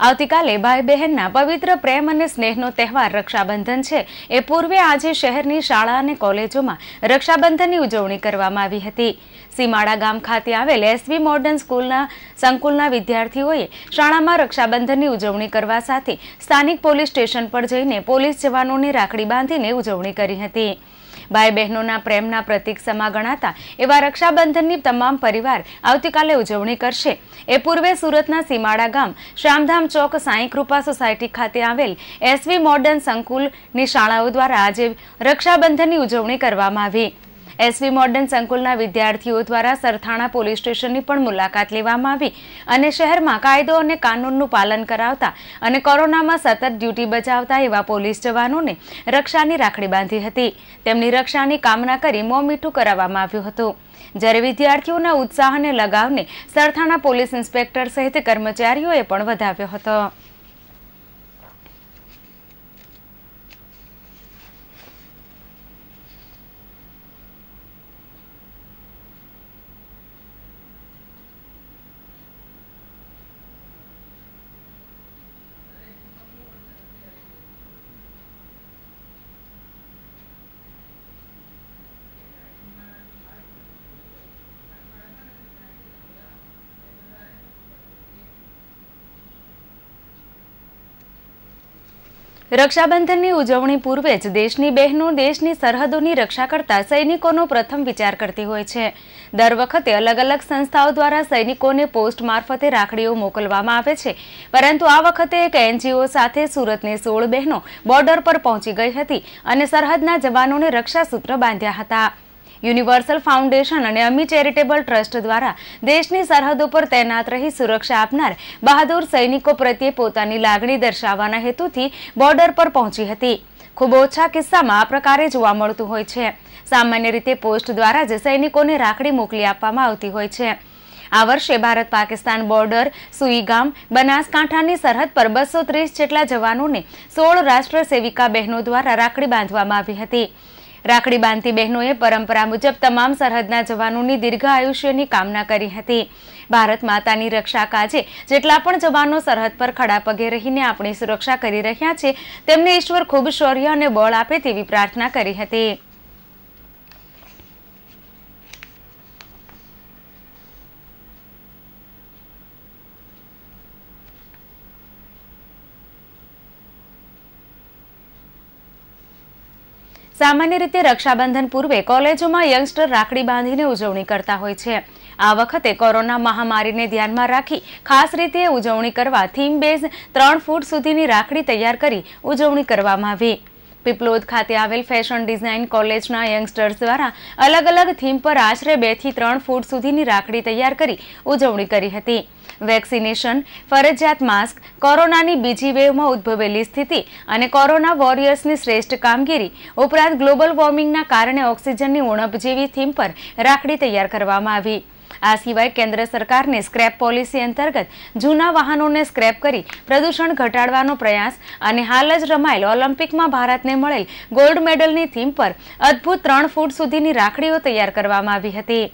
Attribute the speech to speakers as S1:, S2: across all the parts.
S1: આવતીકાલે ભાઈ બહેનના પવિત્ર પ્રેમ અને સ્નેહનો તહેવાર રક્ષાબંધન છે. એ પૂર્વે આજે શહેરની શાળા અને કોલેજોમાં રક્ષાબંધનની ઉજવણી કરવામાં આવી હતી. સીમાડા ગામ ખાતે આવેલ એસવી મોડર્ન સ્કૂલના સંકુલના વિદ્યાર્થીઓએ શાળામાં રક્ષાબંધનની ઉજવણી કરવા સાથે સ્થાનિક પોલીસ સ્ટેશન પર જઈને પોલીસ જવાનોને રાખડી બાંધીને ઉજવણી કરી હતી. ભાઈ બહેનોના પ્રેમના પ્રતીક સમા ગણાતા એવા રક્ષાબંધનની તમામ પરિવાર આવતીકાલે ઉજવણી કરશે. એ પૂર્વે સુરતના સીમાડા ગામ શ્યામધામ ચોક સાંઈ કૃપા સોસાયટી ખાતે આવેલ એસવી મોડર્ન સંકુલની શાળાઓ દ્વારા આજે રક્ષાબંધનની ઉજવણી કરવામાં આવી. એસવી મોડર્ન સંકુલના વિદ્યાર્થીઓ દ્વારા સરથાણા પોલીસ સ્ટેશનની પણ મુલાકાત લેવામાં આવી અને શહેરમાં કાયદો અને કાનૂનનું પાલન કરાવતા અને કોરોનામાં સતત ડ્યુટી બજાવતા એવા પોલીસ જવાનોને રક્ષાની રાખડી બાંધી હતી. તેમની રક્ષાની કામના કરી મોં મીઠું કરાવવામાં આવ્યું હતું. જ્યારે વિદ્યાર્થીઓના ઉત્સાહ અને લગાવને સરથાણા પોલીસ ઇન્સ્પેક્ટર સહિત કર્મચારીઓએ પણ વધાવ્યો હતો. રક્ષાબંધનની ઉજવણી પૂર્વે જ દેશની બહેનો દેશની સરહદોની રક્ષા કરતા સૈનિકોનો પ્રથમ વિચાર કરતી હોય છે. દર વખતે અલગ અલગ સંસ્થાઓ દ્વારા સૈનિકોને પોસ્ટ મારફતે રાખડીઓ મોકલવામાં આવે છે. પરંતુ આ વખતે એક એનજીઓ સાથે સુરતની સોળ બહેનો બોર્ડર પર પહોંચી ગઈ હતી અને સરહદના જવાનોને રક્ષાસૂત્ર બાંધ્યા હતા. યુનિવર્સલ ફાઉન્ડેશન અને અમી ચેરિટેબલ ટ્રસ્ટ દ્વારા દેશની સરહદો પર તૈનાત રહી સુરક્ષા આપનાર બહાદુર સૈનિકો પ્રત્યે પોતાની લાગણી દર્શાવવાના હેતુથી બોર્ડર પર પહોંચી હતી. ખૂબ ઓછા કિસ્સામાં આ પ્રકારે જોવા મળતું હોય છે. સામાન્ય રીતે પોસ્ટ દ્વારા જ સૈનિકોને રાખડી મોકલી આપવામાં આવતી હોય છે. આ વર્ષે ભારત પાકિસ્તાન બોર્ડર સુઈગામ બનાસકાંઠાની સરહદ પર બસો ત્રીસ જેટલા જવાનોને સોળ રાષ્ટ્ર સેવિકા બહેનો દ્વારા રાખડી બાંધવામાં આવી હતી. રાખડી બાંધતી બહેનોએ પરંપરા મુજબ તમામ સરહદના જવાનોની દીર્ઘ આયુષ્યની કામના કરી હતી. ભારત માતાની રક્ષા કાજે જેટલા પણ જવાનો સરહદ પર ખડા પગે રહીને આપણી સુરક્ષા કરી રહ્યા છે, તેમને ઈશ્વર ખૂબ શૌર્ય અને બળ આપે તેવી પ્રાર્થના કરી હતી. સામાન્ય રીતે રક્ષાબંધન પૂર્વે કોલેજોમાં યંગસ્ટર રાખડી બાંધીને ઉજવણી કરતા હોય છે. આ વખતે કોરોના મહામારીને ધ્યાનમાં રાખી ખાસ રીતે ઉજવણી કરવા થીમ બેઝ ત્રણ ફૂટ સુધીની રાખડી તૈયાર કરી ઉજવણી કરવામાં આવી. પીપલોદ ખાતે આવેલ ફેશન ડિઝાઇન કોલેજના યંગસ્ટર્સ દ્વારા અલગ અલગ થીમ પર આશરે બેથી ત્રણ ફૂટ સુધીની રાખડી તૈયાર કરી ઉજવણી કરી હતી. વેક્સિનેશન, ફરજિયાત માસ્ક, કોરોનાની બીજી વેવમાં ઉદ્ભવેલી સ્થિતિ અને કોરોના વોરિયર્સની શ્રેષ્ઠ કામગીરી ઉપરાંત ગ્લોબલ વોર્મિંગના કારણે ઓક્સિજનની ઉણપ જેવી થીમ પર રાખડી તૈયાર કરવામાં આવી. આ સિવાય કેન્દ્ર સરકારની સ્ક્રેપ પોલિસી અંતર્ગત જૂના વાહનોને સ્ક્રેપ કરી પ્રદૂષણ ઘટાડવાનો પ્રયાસ અને હાલ જ રમાયેલ ઓલિમ્પિકમાં ભારતને મળેલ ગોલ્ડ મેડલની થીમ પર અદ્ભુત ત્રણ ફૂટ સુધીની રાખડીઓ તૈયાર કરવામાં આવી હતી.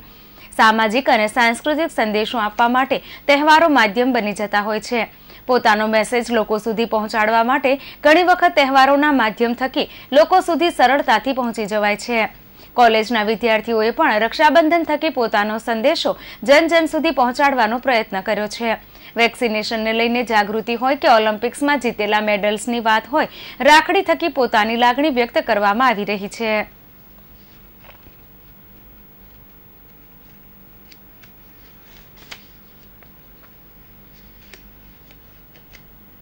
S1: સામાજિક અને સાંસ્કૃતિક સંદેશો આપવા માટે તહેવારો માધ્યમ બની જતા હોય છે. પોતાનો મેસેજ લોકો સુધી પહોંચાડવા માટે ઘણી વખત તહેવારોના માધ્યમ થકી લોકો સુધી સરળતાથી પહોંચી જવાય છે. કોલેજના વિદ્યાર્થીઓએ પણ રક્ષાબંધન થકી પોતાનો સંદેશો જન જન સુધી પહોંચાડવાનો પ્રયત્ન કર્યો છે. વેક્સિનેશનને લઈને જાગૃતિ હોય કે ઓલિમ્પિક્સમાં જીતેલા મેડલ્સની વાત હોય, રાખડી થકી પોતાની લાગણી વ્યક્ત કરવામાં આવી રહી છે.